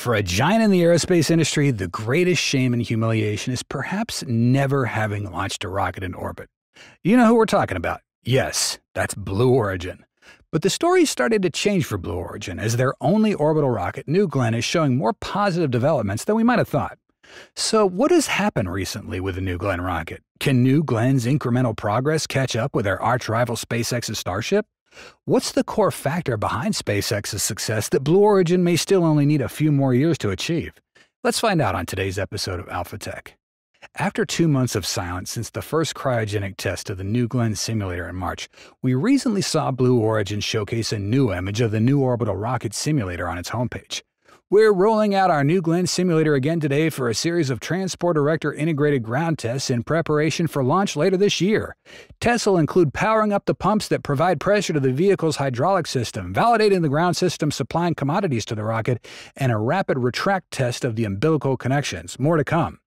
For a giant in the aerospace industry, the greatest shame and humiliation is perhaps never having launched a rocket in orbit. You know who we're talking about. Yes, that's Blue Origin. But the story started to change for Blue Origin as their only orbital rocket, New Glenn, is showing more positive developments than we might have thought. So, what has happened recently with the New Glenn rocket? Can New Glenn's incremental progress catch up with their arch rival SpaceX's Starship? What's the core factor behind SpaceX's success that Blue Origin may still only need a few more years to achieve? Let's find out on today's episode of Alpha Tech. After two months of silence since the first cryogenic test of the New Glenn simulator in March, we recently saw Blue Origin showcase a new image of the new orbital rocket simulator on its homepage. We're rolling out our New Glenn simulator again today for a series of Transporter Erector integrated ground tests in preparation for launch later this year. Tests will include powering up the pumps that provide pressure to the vehicle's hydraulic system, validating the ground system supplying commodities to the rocket, and a rapid retract test of the umbilical connections. More to come.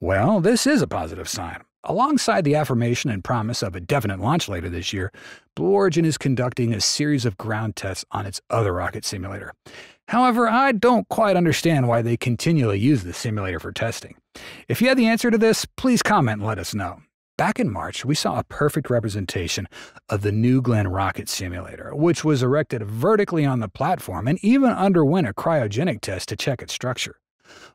Well, this is a positive sign. Alongside the affirmation and promise of a definite launch later this year, Blue Origin is conducting a series of ground tests on its other rocket simulator. However, I don't quite understand why they continually use the simulator for testing. If you have the answer to this, please comment and let us know. Back in March, we saw a perfect representation of the New Glenn rocket simulator, which was erected vertically on the platform and even underwent a cryogenic test to check its structure.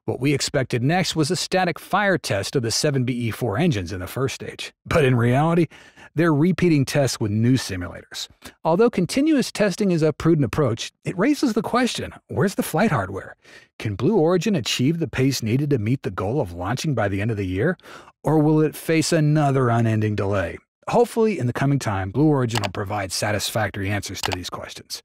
What we expected next was a static fire test of the 7BE4 engines in the first stage. But in reality, they're repeating tests with new simulators. Although continuous testing is a prudent approach, it raises the question where's the flight hardware? Can Blue Origin achieve the pace needed to meet the goal of launching by the end of the year? Or will it face another unending delay? Hopefully, in the coming time, Blue Origin will provide satisfactory answers to these questions.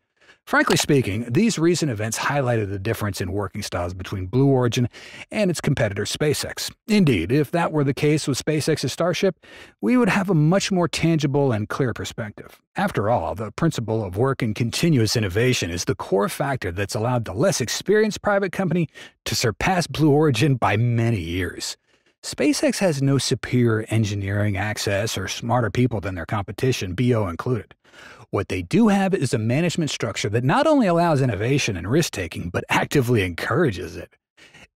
Frankly speaking, these recent events highlighted the difference in working styles between Blue Origin and its competitor SpaceX. Indeed, if that were the case with SpaceX's Starship, we would have a much more tangible and clear perspective. After all, the principle of work and continuous innovation is the core factor that's allowed the less experienced private company to surpass Blue Origin by many years. SpaceX has no superior engineering access or smarter people than their competition, BO included. What they do have is a management structure that not only allows innovation and risk taking, but actively encourages it.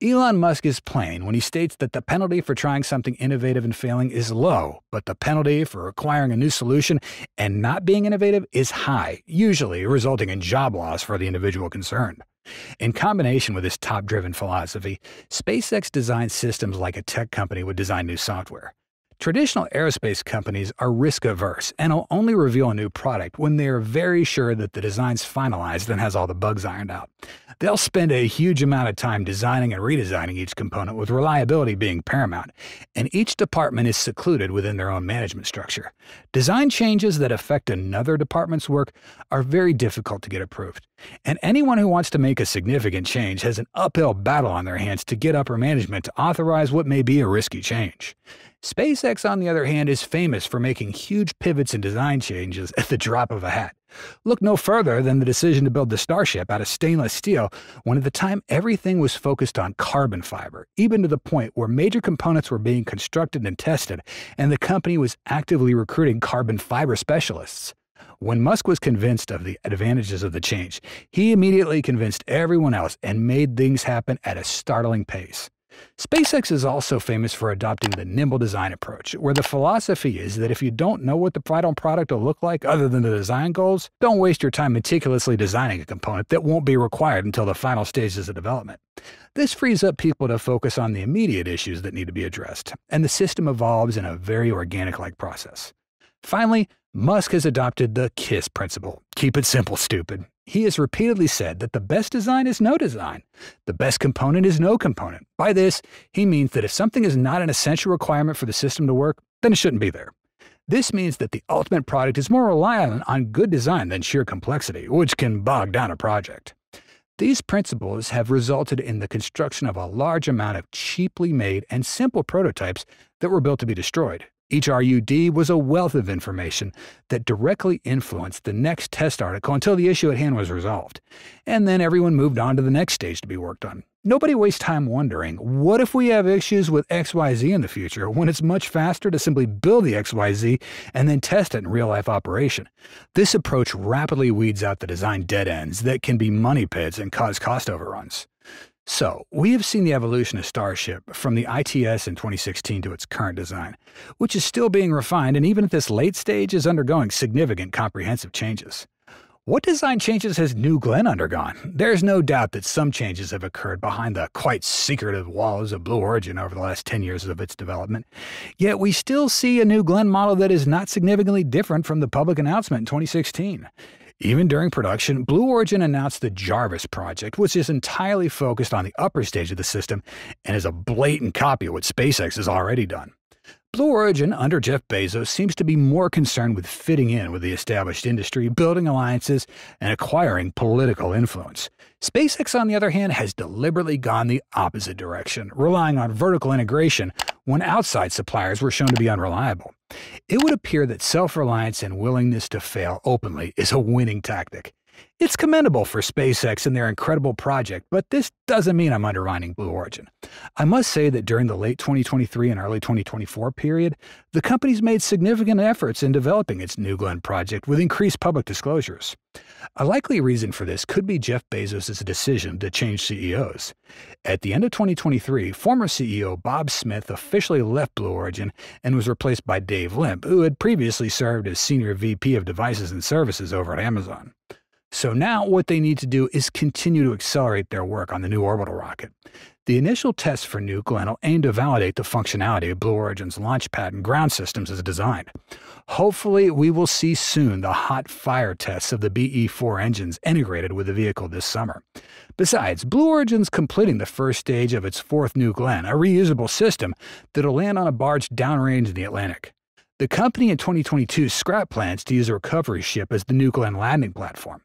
Elon Musk is plain when he states that the penalty for trying something innovative and failing is low, but the penalty for acquiring a new solution and not being innovative is high, usually resulting in job loss for the individual concerned. In combination with this top driven philosophy, SpaceX designs systems like a tech company would design new software. Traditional aerospace companies are risk averse and will only reveal a new product when they are very sure that the design's finalized and has all the bugs ironed out. They'll spend a huge amount of time designing and redesigning each component with reliability being paramount, and each department is secluded within their own management structure. Design changes that affect another department's work are very difficult to get approved, and anyone who wants to make a significant change has an uphill battle on their hands to get upper management to authorize what may be a risky change. SpaceX, on the other hand, is famous for making huge pivots and design changes at the drop of a hat. Look no further than the decision to build the Starship out of stainless steel when at the time everything was focused on carbon fiber, even to the point where major components were being constructed and tested, and the company was actively recruiting carbon fiber specialists. When Musk was convinced of the advantages of the change, he immediately convinced everyone else and made things happen at a startling pace. SpaceX is also famous for adopting the nimble design approach, where the philosophy is that if you don't know what the final product will look like other than the design goals, don't waste your time meticulously designing a component that won't be required until the final stages of development. This frees up people to focus on the immediate issues that need to be addressed, and the system evolves in a very organic like process. Finally, Musk has adopted the KISS principle keep it simple, stupid. He has repeatedly said that the best design is no design. The best component is no component. By this, he means that if something is not an essential requirement for the system to work, then it shouldn't be there. This means that the ultimate product is more reliant on good design than sheer complexity, which can bog down a project. These principles have resulted in the construction of a large amount of cheaply made and simple prototypes that were built to be destroyed, each RUD was a wealth of information that directly influenced the next test article until the issue at hand was resolved. And then everyone moved on to the next stage to be worked on. Nobody wastes time wondering, what if we have issues with XYZ in the future when it's much faster to simply build the XYZ and then test it in real life operation? This approach rapidly weeds out the design dead ends that can be money pits and cause cost overruns. So, we have seen the evolution of Starship from the ITS in 2016 to its current design, which is still being refined and even at this late stage is undergoing significant comprehensive changes. What design changes has New Glenn undergone? There's no doubt that some changes have occurred behind the quite secretive walls of Blue Origin over the last 10 years of its development. Yet we still see a New Glenn model that is not significantly different from the public announcement in 2016. Even during production, Blue Origin announced the Jarvis project, which is entirely focused on the upper stage of the system and is a blatant copy of what SpaceX has already done. Blue Origin, under Jeff Bezos, seems to be more concerned with fitting in with the established industry, building alliances, and acquiring political influence. SpaceX, on the other hand, has deliberately gone the opposite direction, relying on vertical integration when outside suppliers were shown to be unreliable. It would appear that self reliance and willingness to fail openly is a winning tactic. It's commendable for SpaceX and their incredible project, but this doesn't mean I'm undermining Blue Origin. I must say that during the late 2023 and early 2024 period, the company's made significant efforts in developing its New Glenn project with increased public disclosures. A likely reason for this could be Jeff Bezos' decision to change CEOs. At the end of 2023, former CEO Bob Smith officially left Blue Origin and was replaced by Dave Limp, who had previously served as Senior VP of Devices and Services over at Amazon. So now what they need to do is continue to accelerate their work on the new orbital rocket. The initial tests for New Glenn will aim to validate the functionality of Blue Origin's launch pad and ground systems as designed. Hopefully, we will see soon the hot fire tests of the BE-4 engines integrated with the vehicle this summer. Besides, Blue Origin's completing the first stage of its fourth New Glenn, a reusable system that'll land on a barge downrange in the Atlantic. The company in 2022 scrapped plans to use a recovery ship as the New Glenn landing platform.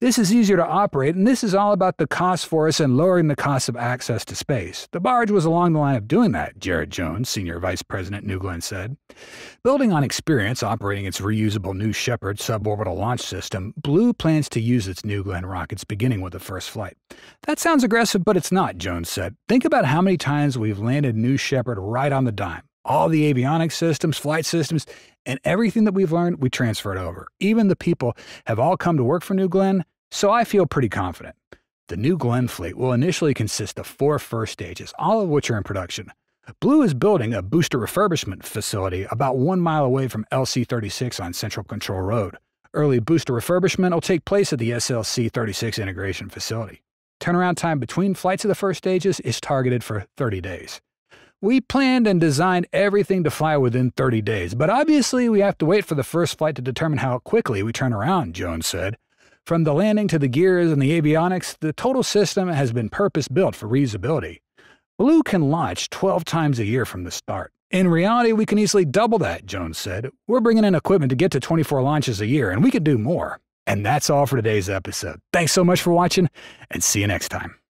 This is easier to operate, and this is all about the cost for us and lowering the cost of access to space. The barge was along the line of doing that, Jarrett Jones, Senior Vice President, New Glenn said. Building on experience operating its reusable New Shepard suborbital launch system, Blue plans to use its New Glenn rockets beginning with the first flight. That sounds aggressive, but it's not, Jones said. Think about how many times we've landed New Shepard right on the dime all the avionics systems, flight systems, and everything that we've learned, we transferred over. Even the people have all come to work for New Glenn, so I feel pretty confident. The New Glenn fleet will initially consist of four first stages, all of which are in production. Blue is building a booster refurbishment facility about one mile away from LC 36 on Central Control Road. Early booster refurbishment will take place at the SLC 36 integration facility. Turnaround time between flights of the first stages is targeted for 30 days. We planned and designed everything to fly within 30 days, but obviously we have to wait for the first flight to determine how quickly we turn around, Jones said. From the landing to the gears and the avionics, the total system has been purpose built for reusability. Blue can launch 12 times a year from the start. In reality, we can easily double that, Jones said. We're bringing in equipment to get to 24 launches a year, and we could do more. And that's all for today's episode. Thanks so much for watching, and see you next time.